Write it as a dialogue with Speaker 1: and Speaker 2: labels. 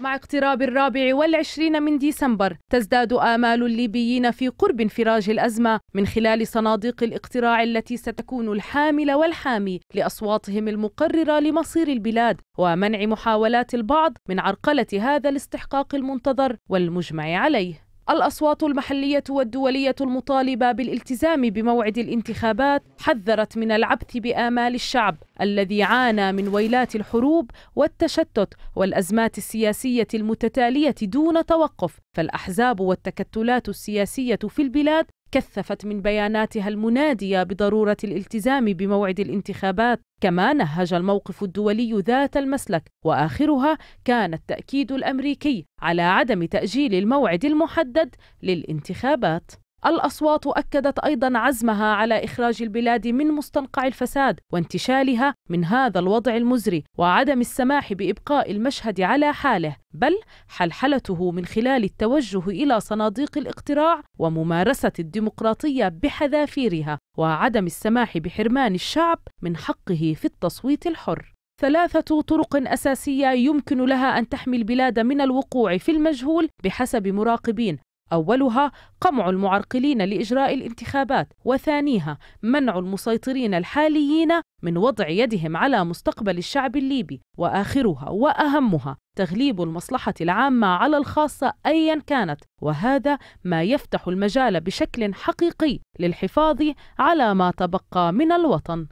Speaker 1: مع اقتراب الرابع والعشرين من ديسمبر تزداد آمال الليبيين في قرب انفراج الأزمة من خلال صناديق الاقتراع التي ستكون الحامل والحامي لأصواتهم المقررة لمصير البلاد ومنع محاولات البعض من عرقلة هذا الاستحقاق المنتظر والمجمع عليه. الأصوات المحلية والدولية المطالبة بالالتزام بموعد الانتخابات حذرت من العبث بآمال الشعب الذي عانى من ويلات الحروب والتشتت والأزمات السياسية المتتالية دون توقف. فالأحزاب والتكتلات السياسية في البلاد كثفت من بياناتها المنادية بضرورة الالتزام بموعد الانتخابات كما نهج الموقف الدولي ذات المسلك وآخرها كان التأكيد الأمريكي على عدم تأجيل الموعد المحدد للانتخابات. الأصوات أكدت أيضا عزمها على إخراج البلاد من مستنقع الفساد وانتشالها من هذا الوضع المزري وعدم السماح بإبقاء المشهد على حاله بل حلحلته من خلال التوجه إلى صناديق الاقتراع وممارسة الديمقراطية بحذافيرها وعدم السماح بحرمان الشعب من حقه في التصويت الحر. ثلاثة طرق أساسية يمكن لها أن تحمي البلاد من الوقوع في المجهول بحسب مراقبين أولها قمع المعرقلين لإجراء الانتخابات وثانيها منع المسيطرين الحاليين من وضع يدهم على مستقبل الشعب الليبي وآخرها وأهمها تغليب المصلحة العامة على الخاصة أيا كانت وهذا ما يفتح المجال بشكل حقيقي للحفاظ على ما تبقى من الوطن.